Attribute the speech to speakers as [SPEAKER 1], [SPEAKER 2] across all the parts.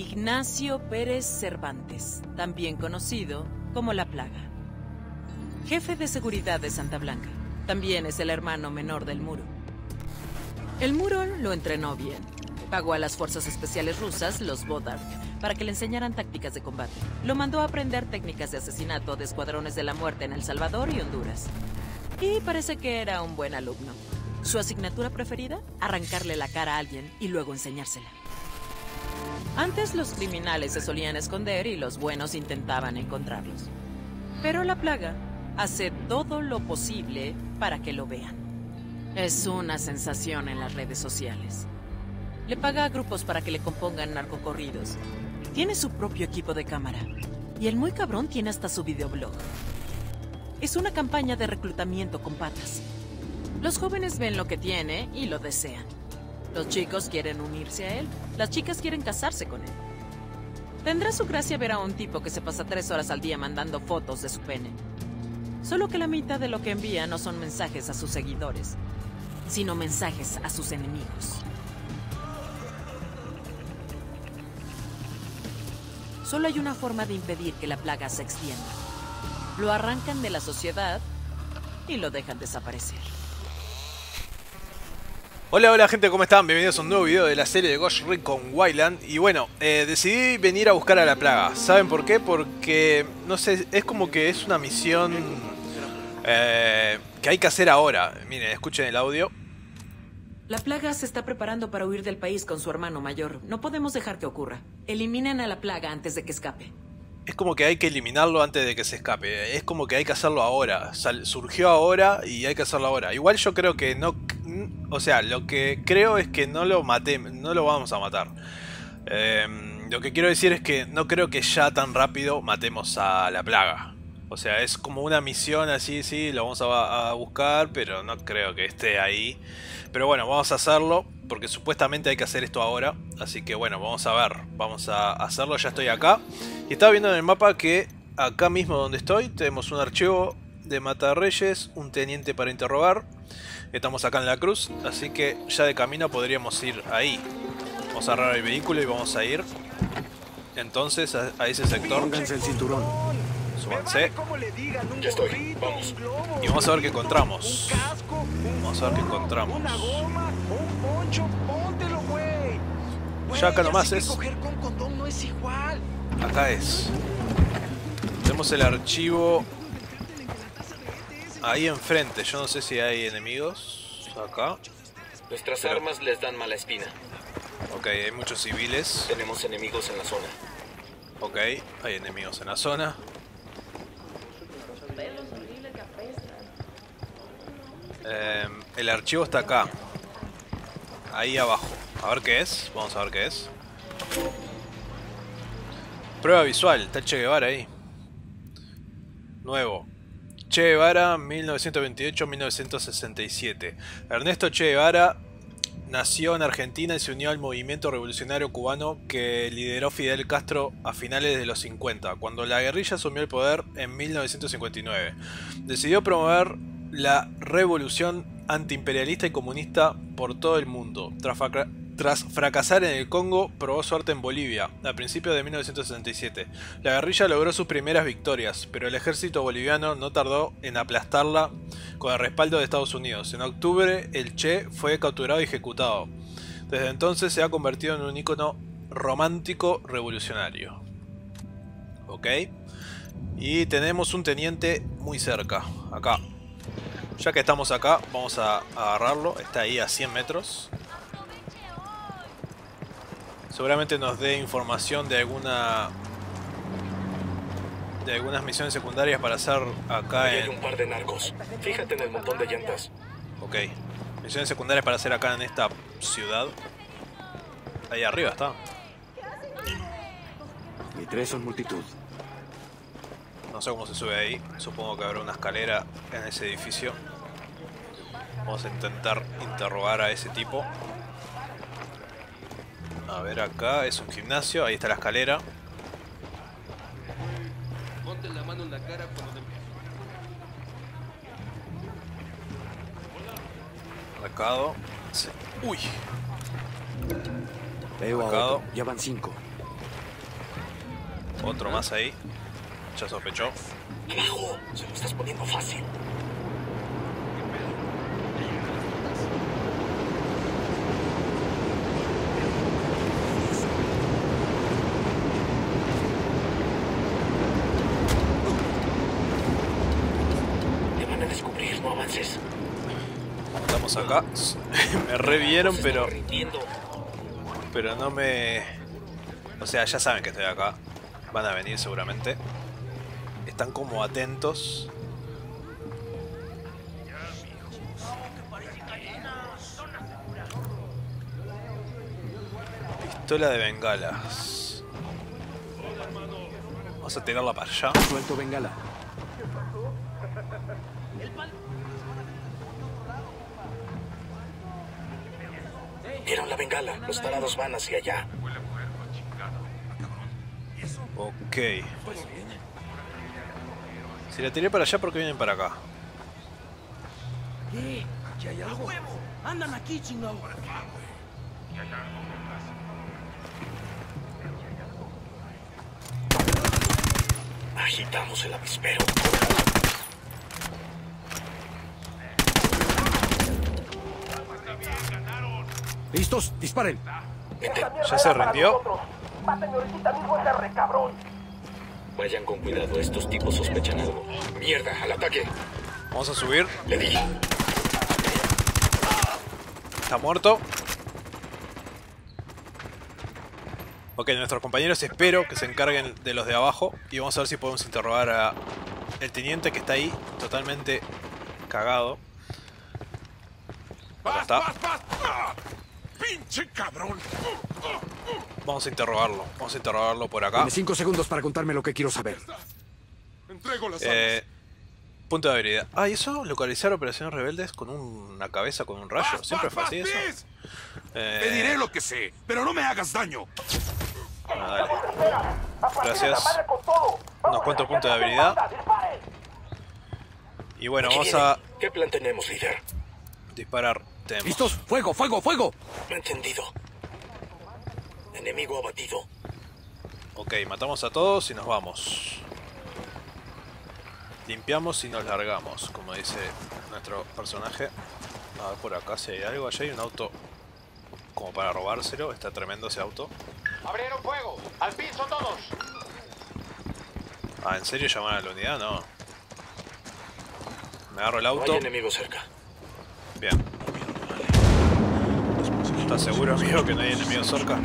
[SPEAKER 1] Ignacio Pérez Cervantes, también conocido como La Plaga. Jefe de seguridad de Santa Blanca. También es el hermano menor del muro. El muro lo entrenó bien. Pagó a las fuerzas especiales rusas, los Bodar, para que le enseñaran tácticas de combate. Lo mandó a aprender técnicas de asesinato de escuadrones de la muerte en El Salvador y Honduras. Y parece que era un buen alumno. ¿Su asignatura preferida? Arrancarle la cara a alguien y luego enseñársela. Antes los criminales se solían esconder y los buenos intentaban encontrarlos. Pero la plaga hace todo lo posible para que lo vean. Es una sensación en las redes sociales. Le paga a grupos para que le compongan narcocorridos. Tiene su propio equipo de cámara. Y el muy cabrón tiene hasta su videoblog. Es una campaña de reclutamiento con patas. Los jóvenes ven lo que tiene y lo desean. Los chicos quieren unirse a él. Las chicas quieren casarse con él. Tendrá su gracia ver a un tipo que se pasa tres horas al día mandando fotos de su pene. Solo que la mitad de lo que envía no son mensajes a sus seguidores, sino mensajes a sus enemigos. Solo hay una forma de impedir que la plaga se extienda. Lo arrancan de la sociedad y lo dejan desaparecer.
[SPEAKER 2] Hola, hola gente, ¿cómo están? Bienvenidos a un nuevo video de la serie de Ghost Recon Wildland. Y bueno, eh, decidí venir a buscar a la plaga. ¿Saben por qué? Porque, no sé, es como que es una misión eh, que hay que hacer ahora. Miren, escuchen el audio.
[SPEAKER 1] La plaga se está preparando para huir del país con su hermano mayor. No podemos dejar que ocurra. Eliminen a la plaga antes de que escape
[SPEAKER 2] es como que hay que eliminarlo antes de que se escape. Es como que hay que hacerlo ahora. surgió ahora y hay que hacerlo ahora. Igual yo creo que no... O sea, lo que creo es que no lo maté, no lo vamos a matar. Em, lo que quiero decir es que no creo que ya tan rápido matemos a la plaga. O sea, es como una misión así, sí, lo vamos a buscar, pero no creo que esté ahí. Pero bueno, vamos a hacerlo porque supuestamente hay que hacer esto ahora. Así que bueno, vamos a ver, vamos a hacerlo, ya estoy acá. Y estaba viendo en el mapa que acá mismo donde estoy tenemos un archivo de Reyes, un teniente para interrogar. Estamos acá en la cruz, así que ya de camino podríamos ir ahí. Vamos a agarrar el vehículo y vamos a ir entonces a, ese sector.
[SPEAKER 3] Pónganse el cinturón.
[SPEAKER 2] Súbanse.
[SPEAKER 3] Ya estoy, vamos.
[SPEAKER 2] Y vamos a ver qué encontramos. Vamos a ver qué encontramos. Ya acá nomás es. Acá es. Tenemos el archivo ahí enfrente. Yo no sé si hay enemigos acá.
[SPEAKER 4] Nuestras armas les dan mala espina.
[SPEAKER 2] Ok, hay muchos civiles.
[SPEAKER 4] Tenemos enemigos en la zona.
[SPEAKER 2] Ok, hay enemigos en la zona. Em, el archivo está acá. Ahí abajo. A ver qué es. Vamos a ver qué es. Prueba visual. Está Che Guevara ahí. Nuevo. Che Guevara 1928-1967. Ernesto Che Guevara nació en Argentina y se unió al movimiento revolucionario cubano que lideró Fidel Castro a finales de los 50, cuando la guerrilla asumió el poder en 1959. Decidió promover la revolución antiimperialista y comunista por todo el mundo. Tras, fracasar en el Congo, probó suerte en Bolivia, a principios de 1967. La guerrilla logró sus primeras victorias, pero el ejército boliviano no tardó en aplastarla con el respaldo de Estados Unidos. En octubre, el Che fue capturado y ejecutado. Desde entonces se ha convertido en un ícono romántico revolucionario. ¿Ok? Y tenemos un teniente muy cerca, acá. Ya que estamos acá, vamos a agarrarlo. Está ahí a 100 metros. Seguramente nos dé información de alguna... De algunas misiones secundarias para hacer acá
[SPEAKER 4] Hay un par de narcos. Fíjate en el montón de llantas.
[SPEAKER 2] Ok. Misiones secundarias para hacer acá en esta ciudad. Ahí arriba está.
[SPEAKER 3] Y tres son multitud.
[SPEAKER 2] No sé cómo se sube ahí. Supongo que habrá una escalera en ese edificio. Vamos a intentar interrogar a ese tipo. A ver acá, es un gimnasio, ahí está la escalera. Ponte la mano en la cara cuando Recado. Uy.
[SPEAKER 3] Veo a ya van cinco.
[SPEAKER 2] Otro más ahí. Ya sospechó.
[SPEAKER 4] Abajo, se lo estás poniendo fácil. Te van a descubrir, no avances.
[SPEAKER 2] Estamos acá. me revieron, pero. Pero no me... O sea, ya saben que estoy acá. Van a venir seguramente. Están como atentos. Pistola de bengalas. Vamos a tirarla para allá.
[SPEAKER 3] Suelto bengala.
[SPEAKER 4] Vieron la bengala. Los tarados van hacia allá.
[SPEAKER 2] Ok. Si la tiré para allá, ¿por qué vienen para acá?
[SPEAKER 5] ¡Eh! ¡Que hay algo! ¡Andan aquí, chingado!
[SPEAKER 4] Agitamos el avispero.
[SPEAKER 3] ¿Listos? Disparen.
[SPEAKER 2] ¿Ya se rindió?
[SPEAKER 4] Vayan con cuidado. Estos tipos sospechan algo. Mierda, al ataque.
[SPEAKER 2] Vamos a subir.
[SPEAKER 4] Le di.
[SPEAKER 2] Está muerto. Ok, nuestros compañeros espero que se encarguen de los de abajo. Y vamos a ver si podemos interrogar a el teniente que está ahí totalmente cagado. Acá está.
[SPEAKER 6] ¡Pinche cabrón!
[SPEAKER 2] Vamos a interrogarlo. Vamos a interrogarlo por acá.
[SPEAKER 3] Tiene cinco segundos para contarme lo que quiero saber.
[SPEAKER 6] Entrego las
[SPEAKER 2] Eh, punto de habilidad. Ah, ¿y eso? Localizar operaciones rebeldes con una cabeza con un rayo. Siempre fue
[SPEAKER 6] ¡Vas,
[SPEAKER 2] así
[SPEAKER 6] vas,
[SPEAKER 2] eso. Eh,
[SPEAKER 6] Te diré lo que sé, pero no me hagas daño.
[SPEAKER 2] ah, dale. Gracias. Unos cuantos puntos de habilidad. Y bueno, vamos a
[SPEAKER 4] ¿Qué plan tenemos, líder?
[SPEAKER 2] disparar.
[SPEAKER 3] ¿Listos? ¡Fuego, fuego, fuego!
[SPEAKER 4] Entendido. Enemigo abatido.
[SPEAKER 2] Ok, matamos a todos y nos vamos. Limpiamos y nos largamos, como dice nuestro personaje. A ver por acá si hay algo. Allá hay un auto como para robárselo. Está tremendo ese auto.
[SPEAKER 7] ¡Abrieron fuego! ¡Al piso todos!
[SPEAKER 2] Ah, ¿en serio llaman a la unidad? No. Me agarro el
[SPEAKER 4] No
[SPEAKER 2] auto.
[SPEAKER 4] hay enemigo cerca.
[SPEAKER 2] Bien. ¿Estás seguro, amigo, que no hay enemigos cerca?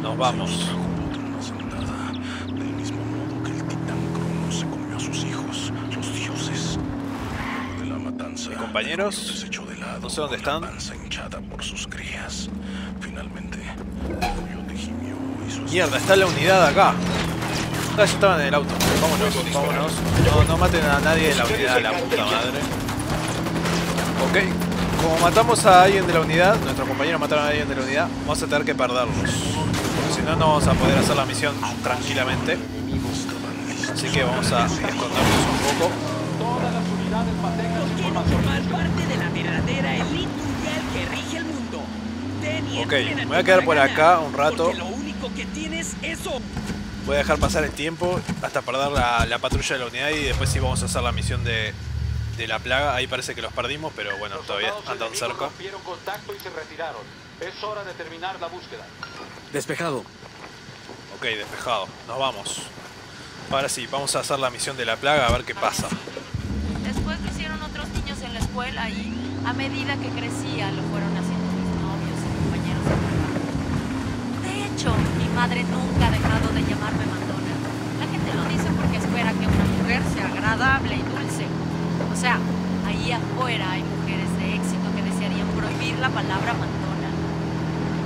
[SPEAKER 2] Nos vamos. ¿Mis compañeros? No sé dónde están. Mierda, está la unidad acá. Ah, ya estaban en el auto. Vámonos, vámonos. No, no maten a nadie de la unidad, la puta madre. Ok. Como matamos a alguien de la unidad, nuestros compañeros mataron a alguien de la unidad, vamos a tener que perderlos. Porque si no, no vamos a poder hacer la misión tranquilamente. Así que vamos a escondernos un poco.
[SPEAKER 7] Todas las unidades mantengan su
[SPEAKER 5] Quiero
[SPEAKER 7] información.
[SPEAKER 5] formar parte de la verdadera elite mundial que rige el mundo. Ten y
[SPEAKER 2] Ok, me voy a quedar por acá un rato.
[SPEAKER 5] Porque lo único que tienes es eso.
[SPEAKER 2] Voy a dejar pasar el tiempo hasta perder la, la patrulla de la unidad y después sí vamos a hacer la misión de, de la plaga. Ahí parece que los perdimos, pero bueno,
[SPEAKER 7] Los
[SPEAKER 2] todavía andan cerca.
[SPEAKER 7] contacto y se retiraron. Es hora de terminar la búsqueda.
[SPEAKER 3] Despejado.
[SPEAKER 2] Ok, despejado. Nos vamos. Ahora sí, vamos a hacer la misión de la plaga a ver qué pasa.
[SPEAKER 8] Después lo hicieron otros niños en la escuela y a medida que crecía lo fueron haciendo mis novios y compañeros de hecho, mi madre nunca ha dejado de llamarme mandona. La gente lo dice porque espera que una mujer sea agradable y dulce. O sea, ahí afuera hay mujeres de éxito que desearían prohibir la palabra mandona.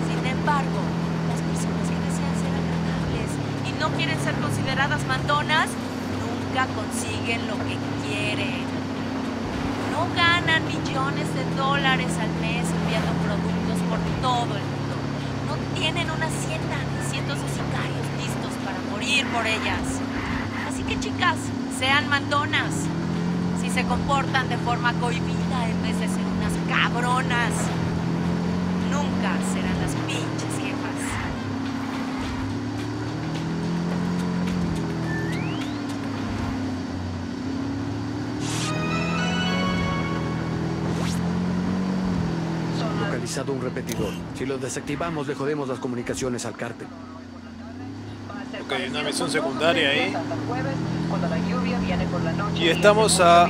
[SPEAKER 8] Sin embargo, las personas que desean ser agradables y no quieren ser consideradas mandonas nunca consiguen lo que quieren. No ganan millones de dólares al mes enviando productos por todo el mundo. No tienen una hacienda ni cientos de sicarios listos para morir por ellas. Así que chicas, sean mandonas se comportan de forma cohibida en vez de ser unas cabronas. Nunca serán las pinches jefas.
[SPEAKER 3] Localizado un repetidor. Si lo desactivamos, le jodemos las comunicaciones al cártel.
[SPEAKER 2] Ok, una misión secundaria ahí. Y estamos a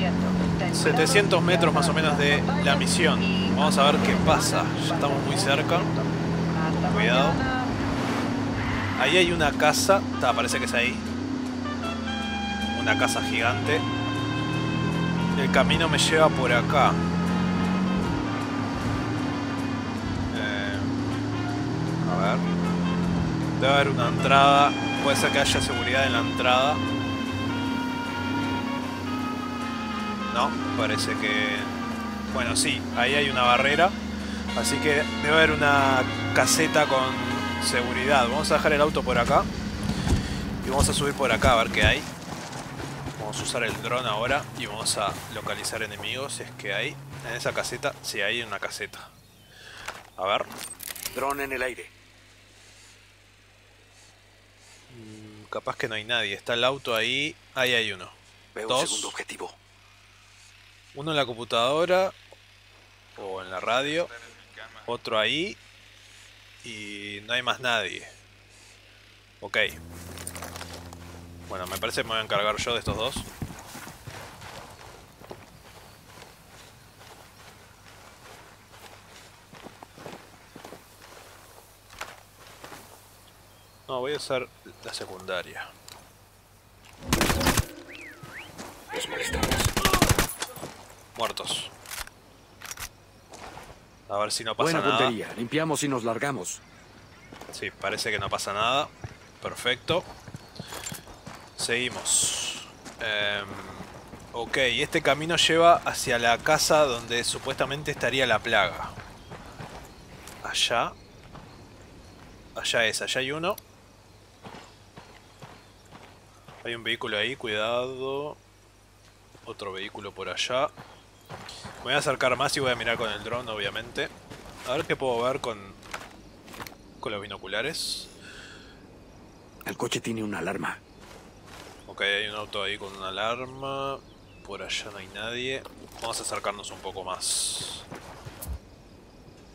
[SPEAKER 2] 700 metros más o menos de la misión. Vamos a ver qué pasa. Ya estamos muy cerca. Cuidado. Ahí hay una casa. Ta, parece que es ahí. Una casa gigante. El camino me lleva por acá. Eh, a ver. Debe haber una entrada. Puede ser que haya seguridad en la entrada. No, parece que... Bueno, sí, ahí hay una barrera. Así que debe haber una caseta con seguridad. Vamos a dejar el auto por acá. Y vamos a subir por acá a ver qué hay. Vamos a usar el dron ahora y vamos a localizar enemigos. Si es que hay en esa caseta. Si hay una caseta. A ver.
[SPEAKER 3] Dron en el aire.
[SPEAKER 2] Mm, Capaz que no hay nadie. Está el auto ahí. Ahí hay uno.
[SPEAKER 3] Veo
[SPEAKER 2] Dos.
[SPEAKER 3] un segundo objetivo.
[SPEAKER 2] Uno en la computadora o en la radio, otro ahí y no hay más nadie. Ok. Bueno, me parece que me voy a encargar yo de estos dos. No, voy a usar la secundaria.
[SPEAKER 4] Los molestamos.
[SPEAKER 2] Muertos. A ver si no pasa
[SPEAKER 3] Buena
[SPEAKER 2] nada.
[SPEAKER 3] puntería. Limpiamos y nos largamos.
[SPEAKER 2] Sí, parece que no pasa nada. Perfecto. Seguimos. Em, ok, este camino lleva hacia la casa donde supuestamente estaría la plaga. Allá. Allá es, allá hay uno. Hay un vehículo ahí, cuidado. Otro vehículo por allá. Me voy a acercar más y voy a mirar con el dron, obviamente. A ver qué puedo ver con, con los binoculares.
[SPEAKER 3] El coche tiene una alarma.
[SPEAKER 2] Ok, hay un auto ahí con una alarma. Por allá no hay nadie. Vamos a acercarnos un poco más.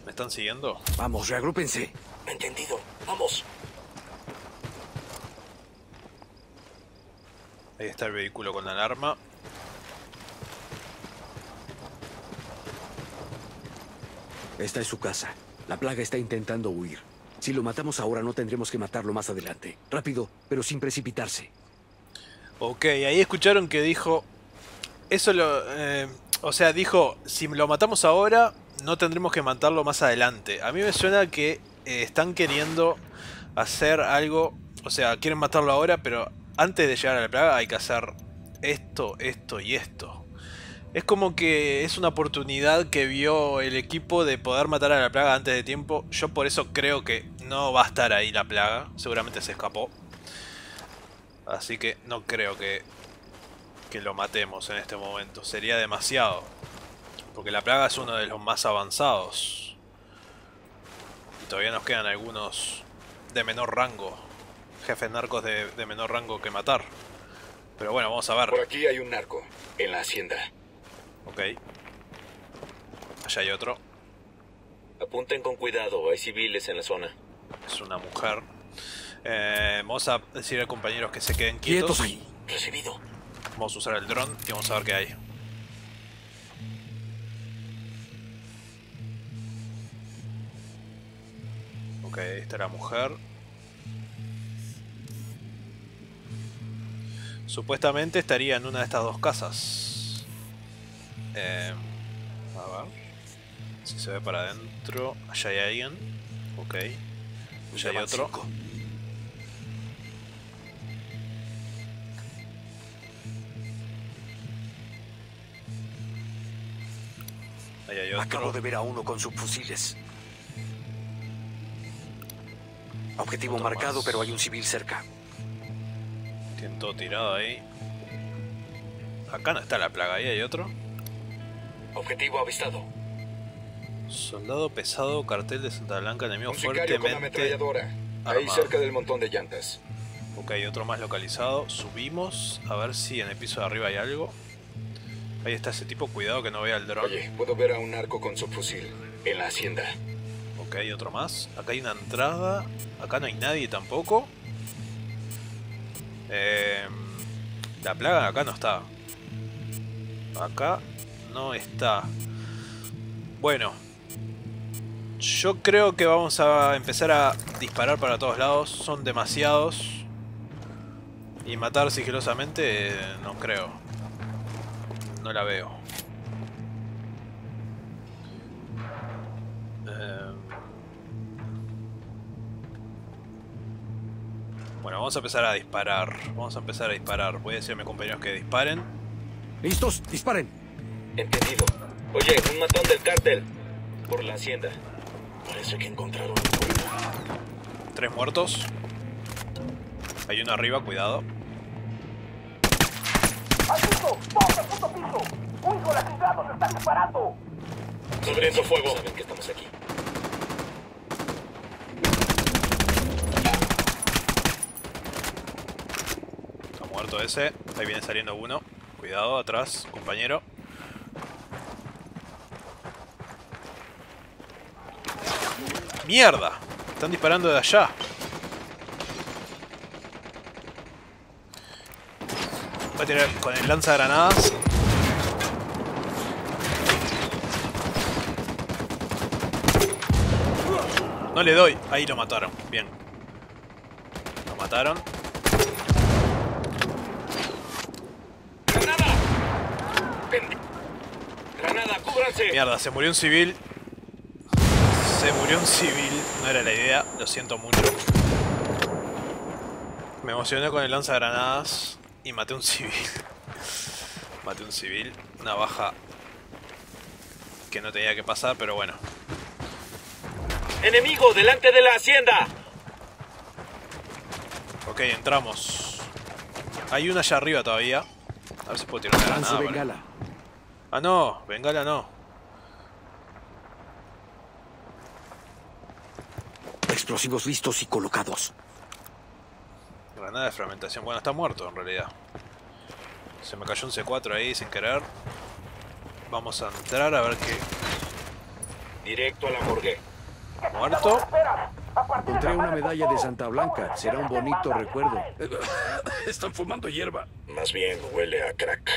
[SPEAKER 2] ¿Me están siguiendo?
[SPEAKER 3] Vamos, reagrúpense.
[SPEAKER 4] Entendido. Vamos.
[SPEAKER 2] Ahí está el vehículo con la alarma.
[SPEAKER 3] Esta es su casa. La plaga está intentando huir. Si lo matamos ahora, no tendremos que matarlo más adelante. Rápido, pero sin precipitarse.
[SPEAKER 2] Ok, ahí escucharon que dijo... Eso lo... eh, o sea, dijo, si lo matamos ahora, no tendremos que matarlo más adelante. A mí me suena que eh, están queriendo hacer algo... O sea, quieren matarlo ahora, pero antes de llegar a la plaga hay que hacer esto, esto y esto. Es como que es una oportunidad que vio el equipo de poder matar a la plaga antes de tiempo. Yo por eso creo que no va a estar ahí la plaga. Seguramente se escapó. Así que no creo que, que lo matemos en este momento. Sería demasiado. Porque la plaga es uno de los más avanzados. Y todavía nos quedan algunos de menor rango. Jefes narcos de, de menor rango que matar. Pero bueno, vamos a ver.
[SPEAKER 4] Por aquí hay un narco. En la hacienda.
[SPEAKER 2] Ok. Allá hay otro.
[SPEAKER 4] Apunten con cuidado. Hay civiles en la zona.
[SPEAKER 2] Es una mujer. Eh, vamos a decir a compañeros que se queden quietos.
[SPEAKER 3] Quietos ahí.
[SPEAKER 4] Recibido.
[SPEAKER 2] Vamos a usar el dron y vamos a ver qué hay. Ok, ahí está la mujer. Supuestamente estaría en una de estas dos casas. Eh, a ver. Si se ve para adentro. Allá hay alguien. Ok. Allá hay otro.
[SPEAKER 3] cinco.
[SPEAKER 2] Ahí hay
[SPEAKER 3] Acabo
[SPEAKER 2] otro.
[SPEAKER 3] de ver a uno con subfusiles. Objetivo
[SPEAKER 2] Otro
[SPEAKER 3] marcado,
[SPEAKER 2] más.
[SPEAKER 3] pero hay un civil cerca.
[SPEAKER 2] Tienen todo tirado ahí. Acá no está la plaga, ahí hay otro.
[SPEAKER 4] Objetivo avistado.
[SPEAKER 2] Soldado pesado, cartel de Santa Blanca, enemigo
[SPEAKER 4] Un con
[SPEAKER 2] fuertemente.
[SPEAKER 4] ametralladora. Ahí cerca del montón de llantas.
[SPEAKER 2] Ok, otro más localizado. Subimos a ver si en el piso de arriba hay algo. Ahí está ese tipo, cuidado que no vea el dron.
[SPEAKER 4] Oye, puedo ver a un narco con subfusil. en la hacienda.
[SPEAKER 2] Ok, otro más. Acá hay una entrada. Acá no hay nadie tampoco. Eh, la plaga acá no está. Acá no está. Bueno. Yo creo que vamos a empezar a disparar para todos lados. Son demasiados. Y matar sigilosamente, no creo. No la veo. Eh, Bueno, vamos a empezar a disparar. Vamos a empezar a disparar. Voy a decir a mis compañeros que disparen.
[SPEAKER 3] ¿Listos? ¡Disparen!
[SPEAKER 4] Entendido. Oye, un matón del cártel. Por la hacienda. Parece que encontraron
[SPEAKER 2] Tres muertos. Hay uno arriba, cuidado.
[SPEAKER 4] Abriendo fuego. Saben que estamos aquí.
[SPEAKER 2] Está muerto ese. Ahí viene saliendo uno. Cuidado, atrás, compañero. ¡Mierda! Están disparando de allá. Voy a tirar con el lanzagranadas. No le doy. Ahí lo mataron. Bien. Lo mataron.
[SPEAKER 4] ¡Granada! Pendi- ¡Granada, cúbranse!
[SPEAKER 2] Mierda, se murió un civil. Murió un civil. No era la idea. Lo siento mucho. Me emocioné con el lanzagranadas y maté un civil. maté un civil. Una baja que no tenía que pasar, pero bueno.
[SPEAKER 4] ¡Enemigo delante de la hacienda!
[SPEAKER 2] Ok, entramos. Hay una allá arriba todavía. A ver si puedo tirar una granada. Ah, no. Bengala no.
[SPEAKER 3] Explosivos listos y colocados.
[SPEAKER 2] Granada de fragmentación. Bueno, está muerto en realidad. Se me cayó un C4 ahí sin querer. Vamos a entrar a ver qué.
[SPEAKER 4] Directo a la morgue.
[SPEAKER 2] Muerto.
[SPEAKER 3] Encontré una medalla de Santa Blanca. Será un bonito recuerdo.
[SPEAKER 6] Están fumando hierba.
[SPEAKER 4] Más bien huele a crack.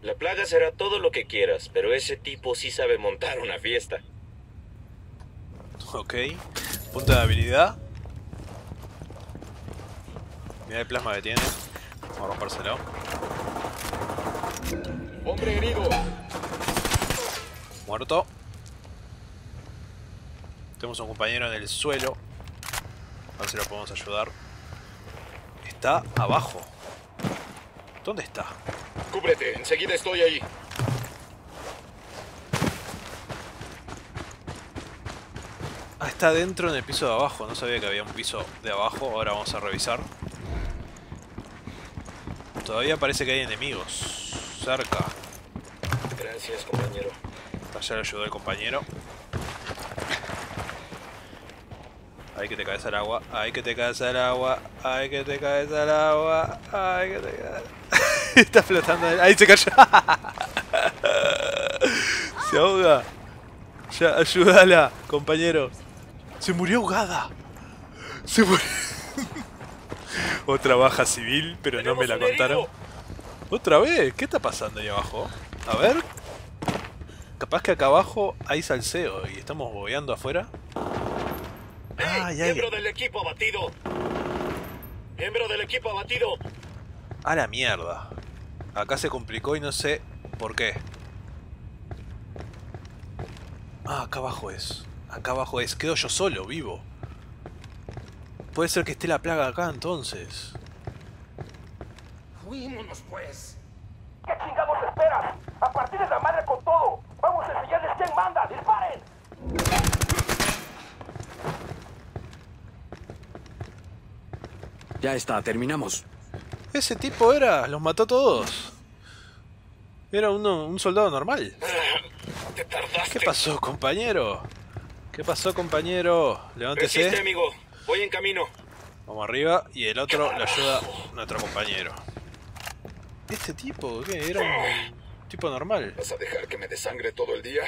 [SPEAKER 4] La plaga será todo lo que quieras, pero ese tipo sí sabe montar una fiesta.
[SPEAKER 2] Ok. Punto de habilidad. Mira el plasma que tiene. Vamos a rompérselo.
[SPEAKER 4] Hombre herido.
[SPEAKER 2] Muerto. Tenemos un compañero en el suelo. A ver si lo podemos ayudar. Está abajo. ¿Dónde está?
[SPEAKER 4] Cúbrete, enseguida estoy ahí.
[SPEAKER 2] Ah, está dentro en el piso de abajo. No sabía que había un piso de abajo. Ahora vamos a revisar. Todavía parece que hay enemigos cerca.
[SPEAKER 4] Gracias, compañero.
[SPEAKER 2] Allá le ayudó el compañero. Ay que te caes al agua, ay que te caes al agua, ay que te caes al agua, ay que te caes. Está flotando. ahí. Ahí se cayó. se ahoga. Ya, ayúdala, compañero. Se murió ahogada. Se murió. Otra baja civil, pero no me la contaron.
[SPEAKER 4] herido.
[SPEAKER 2] ¿Otra vez? ¿Qué está pasando ahí abajo? A ver. Capaz que acá abajo hay salseo y estamos bobeando afuera. Ah, ya,
[SPEAKER 4] ¡Miembro del equipo abatido! ¡Miembro del equipo abatido!
[SPEAKER 2] A la mierda. Acá se complicó y no sé por qué. Ah, acá abajo es. Acá abajo es. Quedo yo solo, vivo. Puede ser que esté la plaga acá entonces.
[SPEAKER 6] Fuímonos, pues.
[SPEAKER 7] ¿Qué chingados esperas? A partir de la madre con todo. Vamos a enseñarles quién manda. ¡Disparen!
[SPEAKER 3] Ya está, terminamos.
[SPEAKER 2] Ese tipo era, los mató a todos. Era uno, un soldado normal. ¿Qué pasó, compañero? ¿Qué pasó, compañero?
[SPEAKER 4] Resiste,
[SPEAKER 2] Levántese.
[SPEAKER 4] amigo. Voy en camino.
[SPEAKER 2] Vamos arriba y el otro le ayuda a nuestro compañero. ¿Este tipo qué? Era un tipo normal.
[SPEAKER 6] ¿Vas a dejar que me desangre todo el día?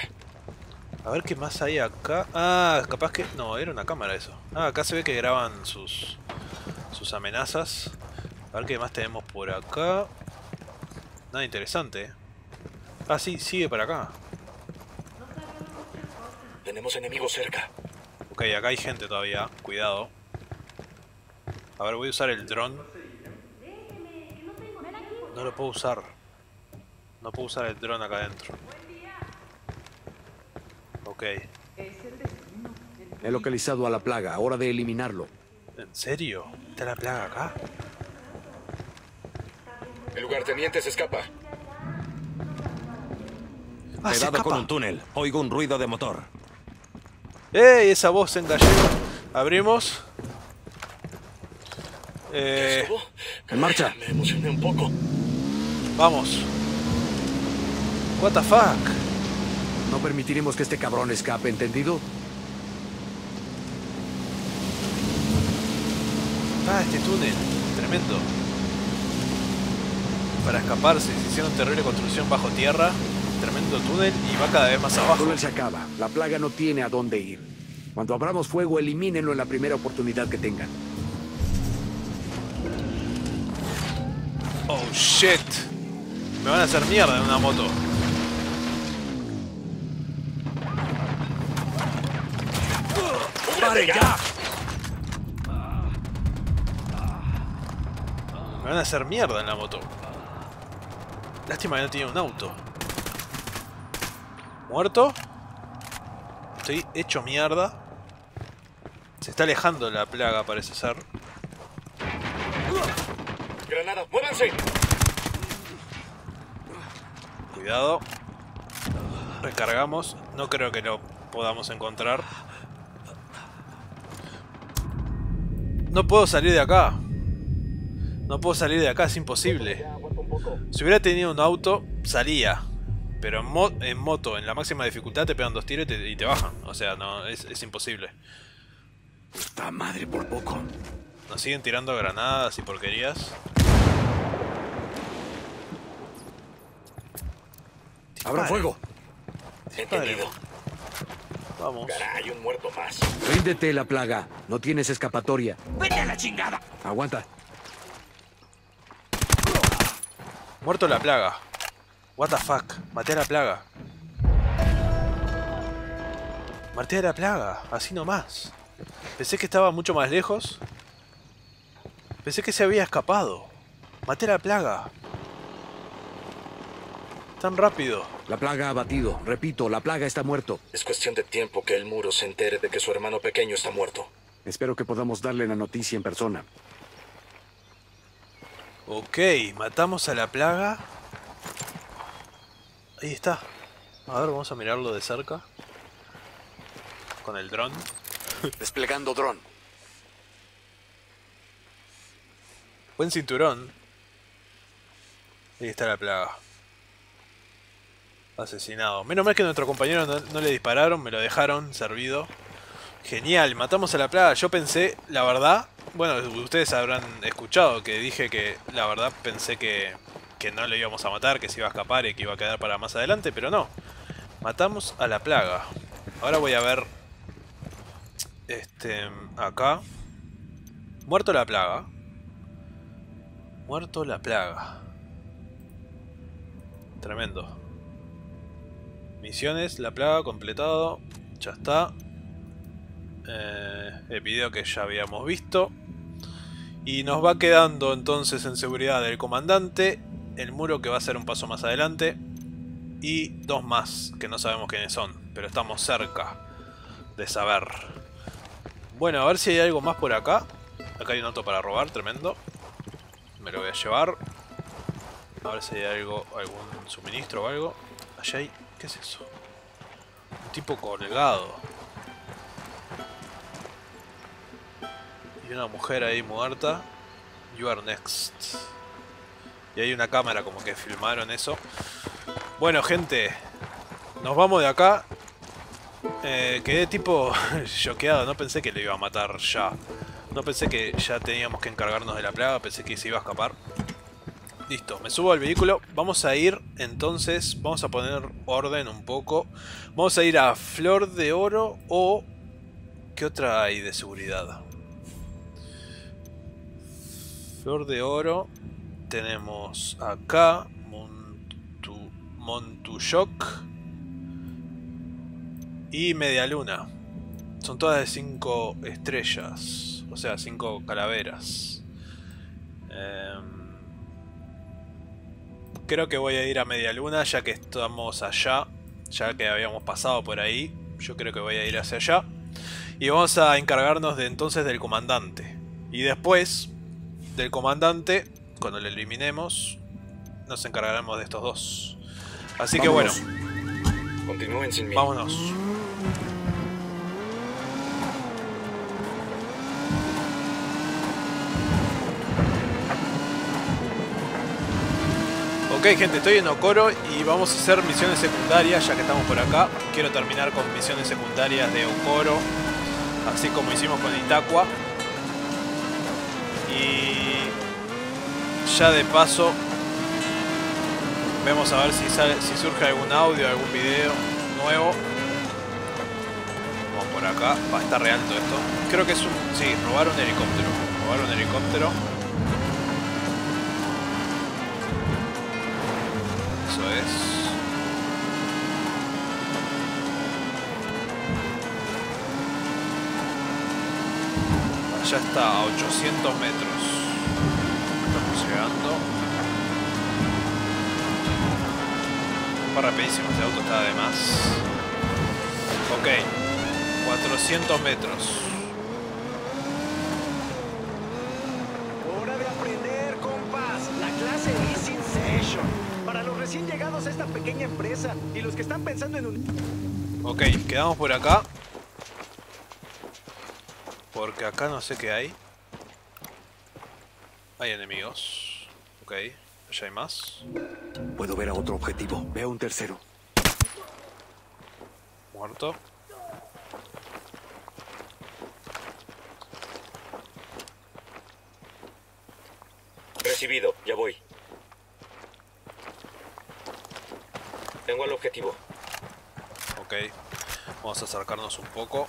[SPEAKER 2] A ver qué más hay acá. Ah, capaz que... No, era una cámara eso. Ah, acá se ve que graban sus... Sus amenazas. A ver qué más tenemos por acá. Nada interesante, eh. Ah, sí, sigue para acá.
[SPEAKER 6] Tenemos enemigos cerca.
[SPEAKER 2] Ok, acá hay gente todavía. Cuidado. A ver, voy a usar el dron. No lo puedo usar. No puedo usar el dron acá adentro. Ok.
[SPEAKER 3] He localizado a la plaga. Hora de eliminarlo.
[SPEAKER 2] ¿En serio? ¿Está la plaga acá?
[SPEAKER 6] El lugarteniente se escapa.
[SPEAKER 2] Ah, se
[SPEAKER 9] Cuidado con
[SPEAKER 2] escapa.
[SPEAKER 9] un túnel. Oigo un ruido de motor.
[SPEAKER 2] ¡Ey! Esa voz en gallego. Abrimos. Eh,
[SPEAKER 6] ¿Estuvo?
[SPEAKER 3] En marcha.
[SPEAKER 6] Me emocioné un poco.
[SPEAKER 2] vamos. What the fuck?
[SPEAKER 3] No permitiremos que este cabrón escape, ¿entendido?
[SPEAKER 2] Ah, este túnel. Tremendo. Para escaparse, se hicieron terrible construcción bajo tierra. Tremendo túnel y va cada vez más
[SPEAKER 3] El
[SPEAKER 2] abajo.
[SPEAKER 3] túnel se acaba. La plaga no tiene a dónde ir. Cuando abramos fuego, elimínenlo en la primera oportunidad que tengan.
[SPEAKER 2] Oh shit. Me van a hacer mierda en una moto.
[SPEAKER 6] ¡Pare ya!
[SPEAKER 2] Me van a hacer mierda en la moto. Lástima que no tiene un auto. ¿Muerto? Estoy hecho mierda. Se está alejando la plaga, parece ser.
[SPEAKER 6] Granada, muévanse.
[SPEAKER 2] Cuidado. Recargamos. No creo que lo podamos encontrar. No puedo salir de acá. No puedo salir de acá, es imposible. Si hubiera tenido un auto, salía. Pero en, mo- en moto, en la máxima dificultad, te pegan dos tiros y te, y te bajan. O sea, no, es, es imposible.
[SPEAKER 3] Puta madre, por poco.
[SPEAKER 2] Nos siguen tirando granadas y porquerías.
[SPEAKER 3] ¡Abra fuego!
[SPEAKER 6] Entendido.
[SPEAKER 2] Vamos.
[SPEAKER 6] Caray, un muerto más.
[SPEAKER 3] Ríndete, la plaga. No tienes escapatoria.
[SPEAKER 5] ¡Vete a la chingada!
[SPEAKER 3] Aguanta.
[SPEAKER 2] Muerto la plaga. What the fuck. Maté a la plaga. Maté a la plaga. Así nomás. Pensé que estaba mucho más lejos. Pensé que se había escapado. Maté a la plaga. Tan rápido.
[SPEAKER 3] La plaga ha batido. Repito, la plaga está muerto.
[SPEAKER 6] Es cuestión de tiempo que el muro se entere de que su hermano pequeño está muerto.
[SPEAKER 3] Espero que podamos darle la noticia en persona.
[SPEAKER 2] Ok, matamos a la plaga. Ahí está. A ver, vamos a mirarlo de cerca. Con el dron.
[SPEAKER 3] Desplegando dron.
[SPEAKER 2] Buen cinturón. Ahí está la plaga. Asesinado. Menos mal que a nuestro compañero no, no le dispararon, me lo dejaron servido. Genial, matamos a la plaga. Yo pensé, la verdad, bueno, ustedes habrán escuchado que dije que la verdad pensé que, que no lo íbamos a matar, que se iba a escapar y que iba a quedar para más adelante, pero no. Matamos a la plaga. Ahora voy a ver... Este... Acá. Muerto la plaga. Muerto la plaga. Tremendo. Misiones, la plaga, completado. Ya está. Eh, el video que ya habíamos visto. Y nos va quedando entonces en seguridad el comandante. El muro que va a ser un paso más adelante. Y dos más que no sabemos quiénes son. Pero estamos cerca de saber. Bueno, a ver si hay algo más por acá. Acá hay un auto para robar, tremendo. Me lo voy a llevar. A ver si hay algo, algún suministro o algo. Allá hay... ¿Qué es eso? Un tipo colgado. Y una mujer ahí muerta. You are next. Y hay una cámara como que filmaron eso. Bueno, gente. Nos vamos de acá. Eh, quedé tipo choqueado. No pensé que lo iba a matar ya. No pensé que ya teníamos que encargarnos de la plaga. Pensé que se iba a escapar. Listo, me subo al vehículo. Vamos a ir, entonces, vamos a poner orden un poco. Vamos a ir a Flor de Oro o... ¿Qué otra hay de seguridad? Flor de Oro. Tenemos acá Montu, y Media Luna. Son todas de 5 estrellas, o sea, 5 calaveras. Em, creo que voy a ir a Media Luna ya que estamos allá, ya que habíamos pasado por ahí. Yo creo que voy a ir hacia allá. Y vamos a encargarnos de entonces del comandante. Y después del comandante, cuando lo eliminemos, nos encargaremos de estos dos. Así que bueno,
[SPEAKER 4] Continúen sin mí.
[SPEAKER 2] vámonos. Ok gente, estoy en Okoro y vamos a hacer misiones secundarias ya que estamos por acá. Quiero terminar con misiones secundarias de Okoro, así como hicimos con Itaqua. Y ya de paso vemos a ver si, sale, si surge algún audio, algún video nuevo. Vamos por acá, va a estar real todo esto. Creo que es un... sí, robar un helicóptero. Robar un helicóptero. Eso es. Ya está a 800 metros. Va rapidísimo, este auto está de más. Ok. 400 metros.
[SPEAKER 10] Hora de aprender, compas. La clase in session. Para los recién llegados a esta pequeña empresa y los que están pensando en un...
[SPEAKER 2] Ok, quedamos por acá. Porque acá no sé qué hay. Hay enemigos. Ok, allá hay más.
[SPEAKER 3] Puedo ver a otro objetivo. Veo un tercero.
[SPEAKER 2] Muerto.
[SPEAKER 4] Recibido, ya voy. Tengo el objetivo.
[SPEAKER 2] Ok. Vamos a acercarnos un poco.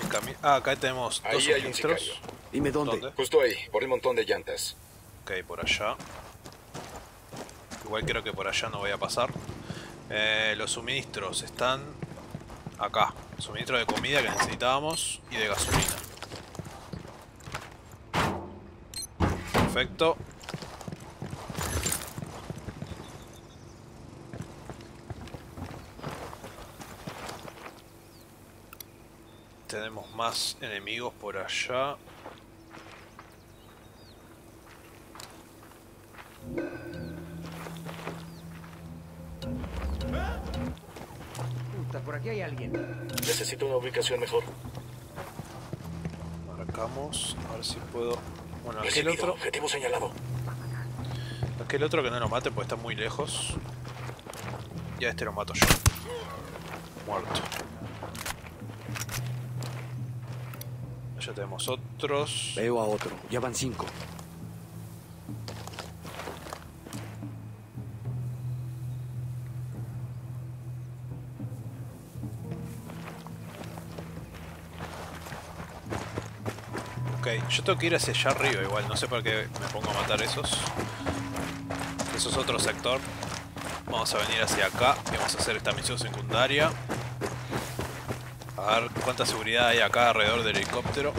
[SPEAKER 2] El ah, acá tenemos dos
[SPEAKER 11] Ahí hay un
[SPEAKER 2] suministros.
[SPEAKER 11] sicario.
[SPEAKER 3] Dime dónde.
[SPEAKER 2] ¿Dónde?
[SPEAKER 11] Justo ahí, por el montón de llantas.
[SPEAKER 2] Ok, por allá. Igual creo que por allá no voy a pasar. Eh, los suministros están acá. Suministro de comida que necesitábamos y de gasolina. Perfecto. Tenemos más enemigos por allá.
[SPEAKER 4] Necesito una ubicación mejor.
[SPEAKER 2] Marcamos. A ver si puedo. Bueno, aquel
[SPEAKER 4] Recibido,
[SPEAKER 2] otro.
[SPEAKER 4] objetivo señalado.
[SPEAKER 2] Aquel otro que no lo mate porque está muy lejos. Y a este lo mato yo. Muerto. Ya tenemos otros.
[SPEAKER 3] Veo a otro. Ya van cinco.
[SPEAKER 2] Yo tengo que ir hacia allá arriba igual. No sé por qué me pongo a matar esos. Eso es otro sector. Vamos a venir hacia acá y vamos a hacer esta misión secundaria. A ver cuánta seguridad hay acá alrededor del helicóptero.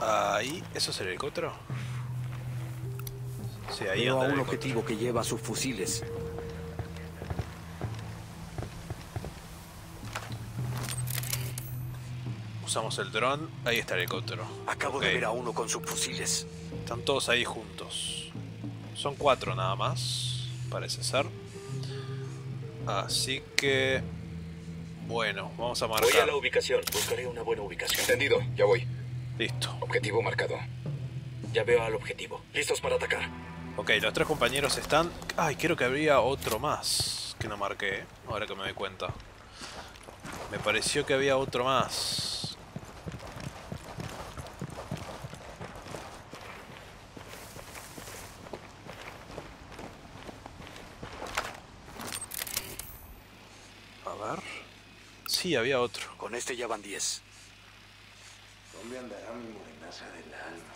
[SPEAKER 2] Ahí, ¿eso es el helicóptero? Sí, ahí
[SPEAKER 3] Veo a
[SPEAKER 2] anda
[SPEAKER 3] un objetivo que lleva sus fusiles.
[SPEAKER 2] Usamos el dron, ahí está el helicóptero.
[SPEAKER 3] Acabo
[SPEAKER 2] Ok,
[SPEAKER 3] de ver a uno con sus fusiles.
[SPEAKER 2] Están todos ahí juntos. Son cuatro nada más, parece ser. Así que... Bueno, vamos a
[SPEAKER 4] Voy a
[SPEAKER 2] marcar.
[SPEAKER 4] la ubicación. Buscaré una buena ubicación.
[SPEAKER 11] Entendido, ya voy.
[SPEAKER 2] Listo.
[SPEAKER 11] Objetivo marcado.
[SPEAKER 4] Ya veo al objetivo. Listos para atacar.
[SPEAKER 2] Ok, los tres compañeros están... Ay, creo que habría otro más que no marqué, ahora que me doy cuenta. Me pareció que había otro más. A ver. Sí, había otro.
[SPEAKER 3] Con este ya van 10.
[SPEAKER 10] ¿Dónde andará mi morenaza del alma?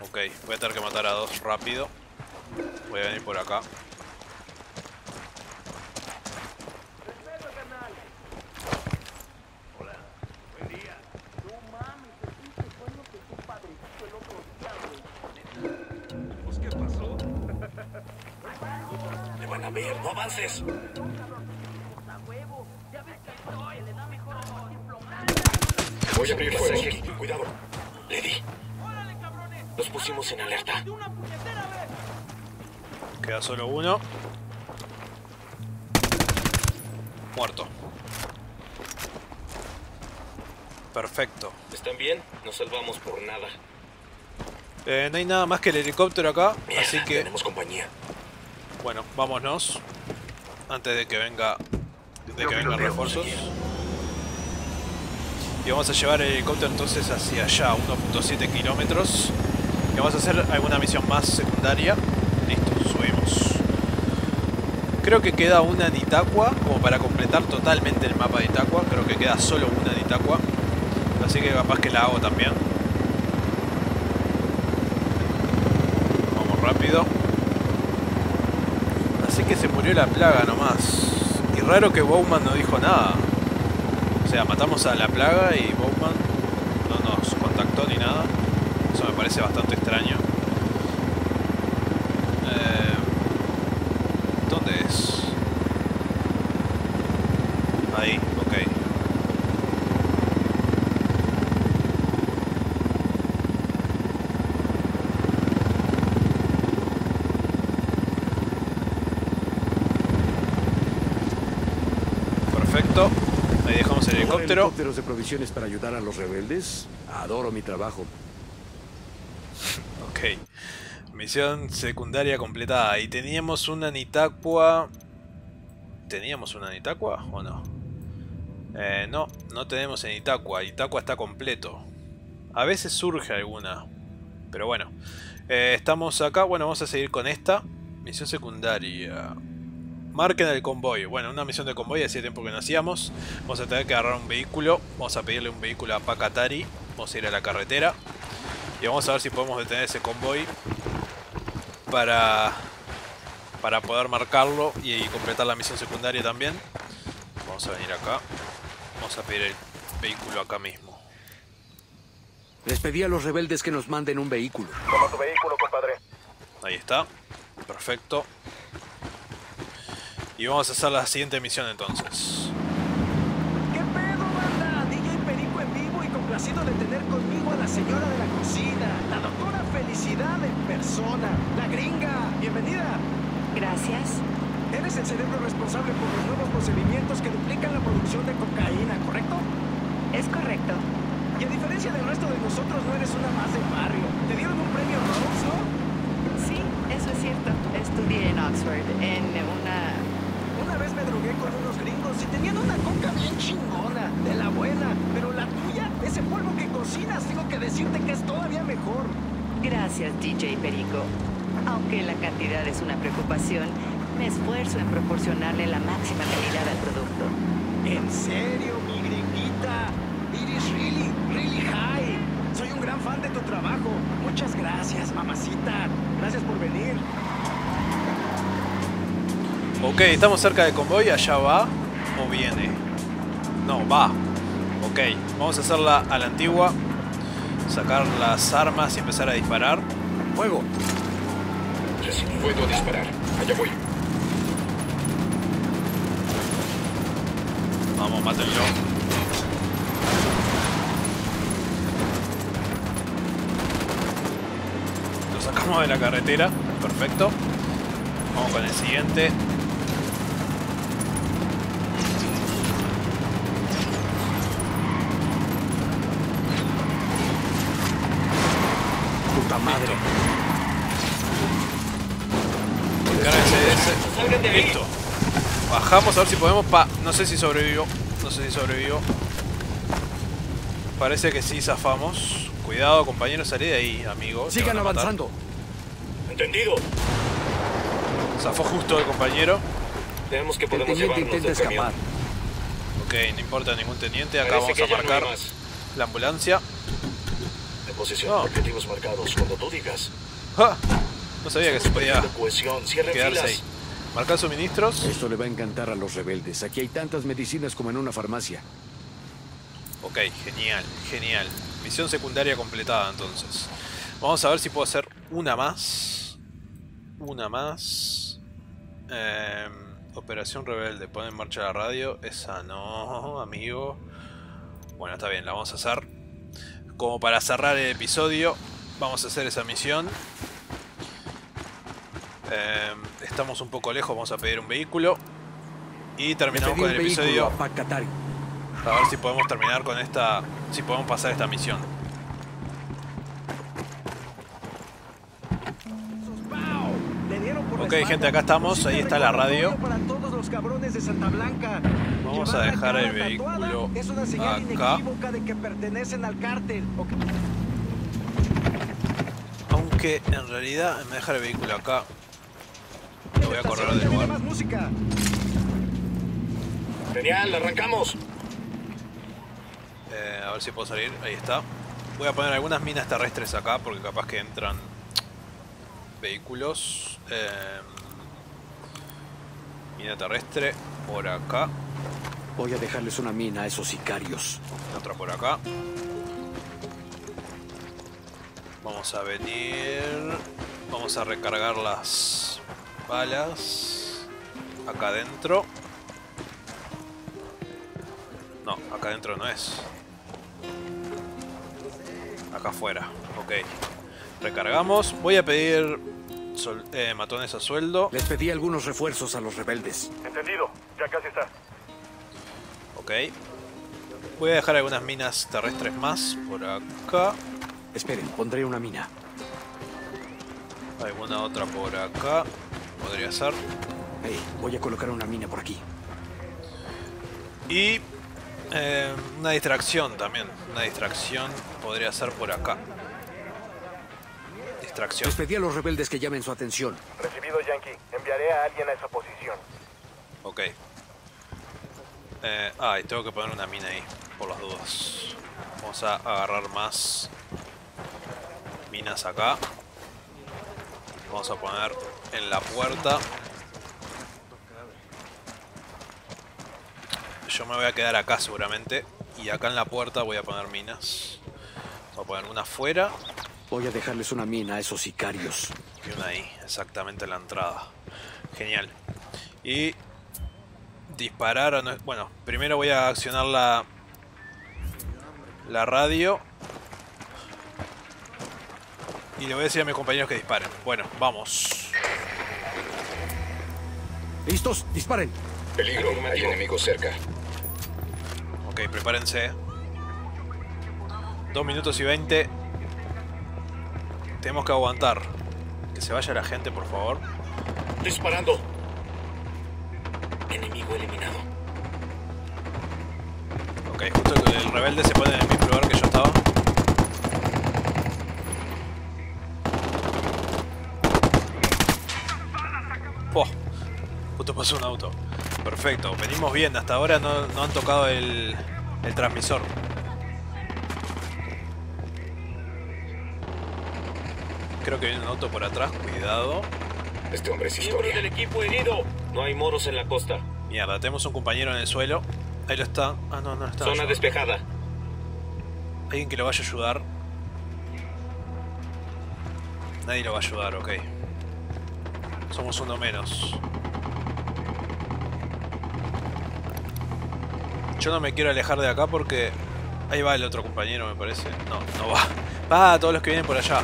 [SPEAKER 2] Ok, voy a tener que matar a dos rápido. Voy a venir por acá.
[SPEAKER 10] ¿Qué
[SPEAKER 2] Queda solo uno. Muerto. Perfecto.
[SPEAKER 4] ¿Están bien? Nos salvamos por nada.
[SPEAKER 2] Eh, no hay nada más que el helicóptero acá,
[SPEAKER 4] Mierda,
[SPEAKER 2] así que
[SPEAKER 4] Tenemos compañía.
[SPEAKER 2] bueno, vámonos. Antes de que venga de que vengan refuerzos. Y vamos a llevar el helicóptero entonces hacia allá, 1.7 kilómetros. Y vamos a hacer alguna misión más secundaria. Listo, Creo que queda una en Itaqua, como para completar totalmente el mapa de Itaqua. Creo que queda solo una en Itaqua. Así que capaz que la hago también. Vamos rápido. Así que se murió la plaga nomás. Y raro que Bowman no dijo nada. O sea, matamos a la plaga y Bowman no nos contactó ni nada. Eso me parece bastante extraño. Eh, ¿Dónde es? Ahí, ok. Perfecto. Ahí dejamos el helicóptero.
[SPEAKER 3] helicópteros de provisiones para ayudar a los rebeldes? Adoro mi trabajo.
[SPEAKER 2] Ok. Misión secundaria completada. Y teníamos una Nitaqua. ¿Teníamos una Nitaqua o no? Eh, no, no tenemos en Itaqua. Itaqua está completo. A veces surge alguna. Pero bueno. Eh, estamos acá. Bueno, vamos a seguir con esta. Misión secundaria. Marquen el convoy. Bueno, una misión de convoy hacía tiempo que no hacíamos. Vamos a tener que agarrar un vehículo. Vamos a pedirle un vehículo a Pacatari. Vamos a ir a la carretera. Y vamos a ver si podemos detener ese convoy para, para poder marcarlo y, y completar la misión secundaria también. Vamos a venir acá. Vamos a pedir el vehículo acá mismo.
[SPEAKER 3] Les pedí a los rebeldes que nos manden un vehículo.
[SPEAKER 10] Toma tu vehículo, compadre.
[SPEAKER 2] Ahí está. Perfecto. Y vamos a hacer la siguiente misión entonces.
[SPEAKER 10] ¿Qué pedo, banda? DJ Perico en vivo y complacido de tener la señora de la cocina, la doctora Felicidad en persona, la gringa. Bienvenida.
[SPEAKER 12] Gracias.
[SPEAKER 10] Eres el cerebro responsable por los nuevos procedimientos que duplican la producción de cocaína, ¿correcto?
[SPEAKER 12] Es correcto.
[SPEAKER 10] Y a diferencia del resto de nosotros, no eres una más del barrio. Te dieron un premio Rose, ¿no?
[SPEAKER 12] Sí, eso es cierto. Estudié en Oxford, en una...
[SPEAKER 10] Una vez me drogué con unos gringos y tenían una coca bien chingona, de la buena. Ese polvo que cocinas, tengo que decirte que es todavía mejor.
[SPEAKER 12] Gracias, DJ Perico. Aunque la cantidad es una preocupación, me esfuerzo en proporcionarle la máxima calidad al producto.
[SPEAKER 10] ¿En serio, mi gringuita? It is really, really high. Soy un gran fan de tu trabajo. Muchas gracias, mamacita. Gracias por venir.
[SPEAKER 2] Ok, estamos cerca del convoy. ¿Allá va o viene? No, va. Ok, vamos a hacerla a la antigua. Sacar las armas y empezar a disparar.
[SPEAKER 3] ¡Fuego!
[SPEAKER 11] Puedo disparar. Allá voy.
[SPEAKER 2] Vamos, mátenlo. Lo sacamos de la carretera. Perfecto. Vamos con el siguiente.
[SPEAKER 3] ¡Puta madre!
[SPEAKER 2] Encárguense de ese. Listo. Bajamos a ver si podemos pa... No sé si sobrevivió. No sé si sobrevivió. Parece que sí zafamos. Cuidado, compañeros, salí de ahí, amigos. te
[SPEAKER 3] ¡Sigan avanzando!
[SPEAKER 4] ¿Entendido?
[SPEAKER 2] Zafó justo el compañero.
[SPEAKER 4] Veamos que
[SPEAKER 3] El
[SPEAKER 4] podemos
[SPEAKER 3] teniente intenta
[SPEAKER 4] camión.
[SPEAKER 3] escapar.
[SPEAKER 2] Ok, no importa ningún teniente. Acá
[SPEAKER 4] Parece
[SPEAKER 2] vamos a marcar la ambulancia.
[SPEAKER 11] Posición,
[SPEAKER 2] No.
[SPEAKER 11] objetivos marcados cuando tú digas.
[SPEAKER 2] ¡Ja! No sabía que se podía
[SPEAKER 11] cohesión,
[SPEAKER 2] quedarse ahí. Marcar suministros.
[SPEAKER 3] Esto le va a encantar a los rebeldes. Aquí hay tantas medicinas como en una farmacia.
[SPEAKER 2] Ok, genial, genial. Misión secundaria completada entonces. Vamos a ver si puedo hacer una más. Una más. Em, Operación Rebelde. Pone en marcha la radio. Esa no, amigo. Bueno, está bien, la vamos a hacer. Como para cerrar el episodio, vamos a hacer esa misión. Em, estamos un poco lejos, vamos a pedir un vehículo. Y terminamos con el episodio.
[SPEAKER 3] a.
[SPEAKER 2] A ver si podemos terminar con esta. Si podemos pasar esta misión. Ok, gente, acá estamos, ahí está la radio. Vamos a dejar el vehículo acá. Aunque en realidad me dejar el vehículo acá. Voy a correr del lugar.
[SPEAKER 11] Genial, arrancamos.
[SPEAKER 2] Eh, a ver si puedo salir. Ahí está. Voy a poner algunas minas terrestres acá porque capaz que entran vehículos. Eh, mina terrestre por acá.
[SPEAKER 3] Voy a dejarles una mina a esos sicarios.
[SPEAKER 2] Otra por acá. Vamos a venir. Vamos a recargar las balas. Acá adentro. No, acá adentro no es. Acá afuera. Ok. Recargamos. Voy a pedir sol- eh, matones a sueldo.
[SPEAKER 3] Les pedí algunos refuerzos a los rebeldes.
[SPEAKER 7] Entendido, ya casi está.
[SPEAKER 2] Ok. Voy a dejar algunas minas terrestres más por acá.
[SPEAKER 3] Esperen, pondré una mina.
[SPEAKER 2] Alguna otra por acá. Podría ser.
[SPEAKER 3] Hey, voy a colocar una mina por aquí.
[SPEAKER 2] Y eh, una distracción también. Una distracción podría ser por acá. Distracción.
[SPEAKER 3] Les pedí a los rebeldes que llamen su atención.
[SPEAKER 7] Recibido, Yankee. Enviaré a alguien a esa posición.
[SPEAKER 2] Ok. Eh, ah, y tengo que poner una mina ahí. Por las dudas. Vamos a agarrar más minas acá. Vamos a poner en la puerta. Yo me voy a quedar acá seguramente. Y acá en la puerta voy a poner minas. Voy a poner una afuera
[SPEAKER 3] Voy a dejarles una mina a esos sicarios.
[SPEAKER 2] y una ahí, exactamente en la entrada. Genial. Y disparar a Bueno, primero voy a accionar la, la radio. Y le voy a decir a mis compañeros que disparen. Bueno, vamos.
[SPEAKER 3] ¿Listos? ¡Disparen!
[SPEAKER 11] Peligro, hay enemigos cerca.
[SPEAKER 2] Ok, prepárense. Dos minutos y 20. Tenemos que aguantar. Que se vaya la gente, por favor.
[SPEAKER 11] Disparando.
[SPEAKER 4] Enemigo eliminado.
[SPEAKER 2] Ok, justo que el rebelde se pone en el mismo lugar que yo estaba. Oh, justo pasó un auto. Perfecto, venimos bien. Hasta ahora no, no han tocado el, el transmisor. Creo que viene un auto por atrás, cuidado.
[SPEAKER 11] Este hombre es
[SPEAKER 4] Miembro
[SPEAKER 11] historia.
[SPEAKER 4] del equipo herido. No hay moros en la costa.
[SPEAKER 2] Mierda, tenemos un compañero en el suelo. Ahí lo está. Ah, no, no está.
[SPEAKER 4] Zona
[SPEAKER 2] ayudando.
[SPEAKER 4] despejada.
[SPEAKER 2] Alguien que lo vaya a ayudar. Nadie lo va a ayudar, ok. Somos uno menos. Yo no me quiero alejar de acá porque... Ahí va el otro compañero, me parece. No, no va. Va, todos los que vienen por allá.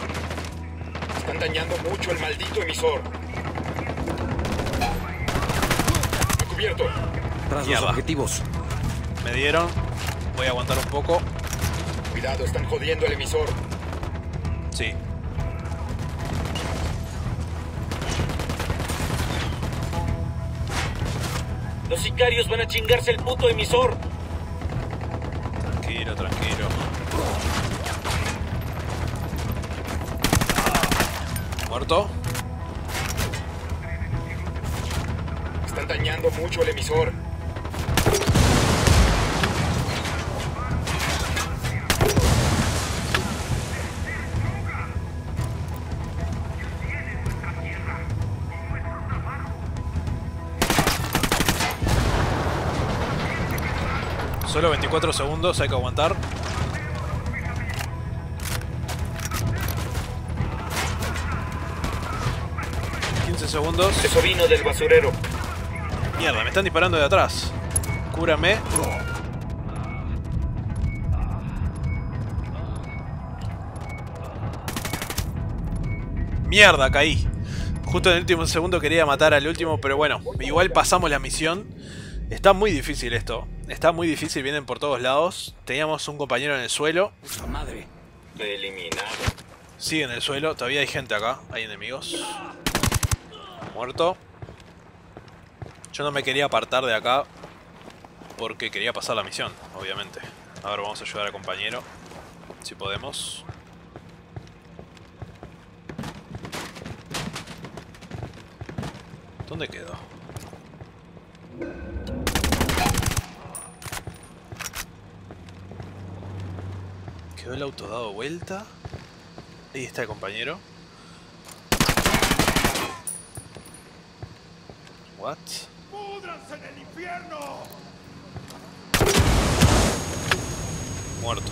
[SPEAKER 11] Están dañando mucho el maldito emisor. A cubierto.
[SPEAKER 3] Tras
[SPEAKER 2] Mierda.
[SPEAKER 3] los objetivos.
[SPEAKER 2] Me dieron. Voy a aguantar un poco.
[SPEAKER 11] Cuidado, están jodiendo el emisor.
[SPEAKER 2] Sí.
[SPEAKER 4] Los sicarios van a chingarse el puto emisor.
[SPEAKER 2] Muerto.
[SPEAKER 11] Están dañando mucho el emisor.
[SPEAKER 2] Solo 24 segundos, hay que aguantar. Segundos.
[SPEAKER 4] Eso vino del basurero.
[SPEAKER 2] Mierda, me están disparando de atrás. Cúrame. Mierda, caí. Justo en el último segundo quería matar al último, pero bueno, igual pasamos la misión. Está muy difícil esto. Está muy difícil, vienen por todos lados. Teníamos un compañero en el suelo.
[SPEAKER 3] madre!
[SPEAKER 4] Eliminado.
[SPEAKER 2] Sigue en el suelo, todavía hay gente acá, hay enemigos. Muerto. Yo no me quería apartar de acá porque quería pasar la misión, obviamente. A ver, vamos a ayudar al compañero. Si podemos. ¿Dónde quedó? Quedó el auto dado vuelta. Ahí está el compañero. What?
[SPEAKER 7] en el infierno!
[SPEAKER 2] Muerto.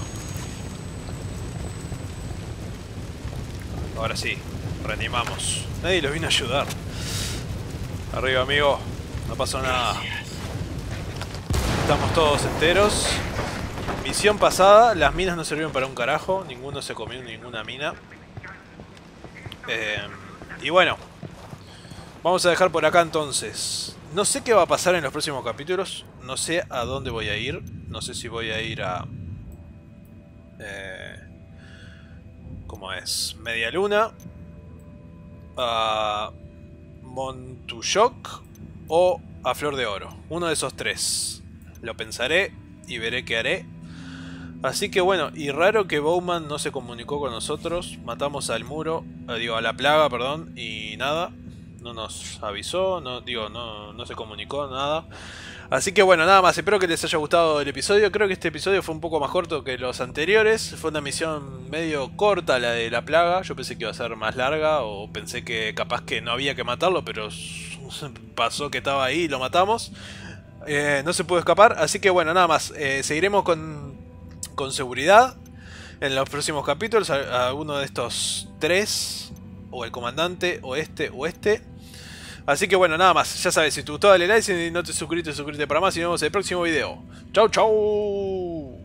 [SPEAKER 2] Ahora sí, reanimamos. Nadie los vino a ayudar. Arriba, amigo. No pasó nada. Estamos todos enteros. Misión pasada, las minas no sirvieron para un carajo. Ninguno se comió ninguna mina. Eh, y bueno, Vamos a dejar por acá entonces. No sé qué va a pasar en los próximos capítulos. No sé a dónde voy a ir. No sé si voy a ir a... Eh, ¿Cómo es? Media Luna. A Montuyoc o a Flor de Oro. Uno de esos tres. Lo pensaré y veré qué haré. Así que bueno, y raro que Bowman no se comunicó con nosotros. Matamos al muro, eh, digo, a la plaga, perdón, y nada no nos avisó, no digo, no, no se comunicó, nada. Así que bueno, nada más, espero que les haya gustado el episodio. Creo que este episodio fue un poco más corto que los anteriores. Fue una misión medio corta la de la plaga. Yo pensé que iba a ser más larga o pensé que capaz que no había que matarlo, pero pasó que estaba ahí y lo matamos. Eh, no se pudo escapar, así que bueno, nada más. Eh, seguiremos con, con seguridad en los próximos capítulos. A, uno de estos tres, o el comandante, o este, o este. Así que bueno, nada más. Ya sabes, si te gustó dale like, si no te suscribiste, suscríbete para más y nos vemos en el próximo video. Chau, chau.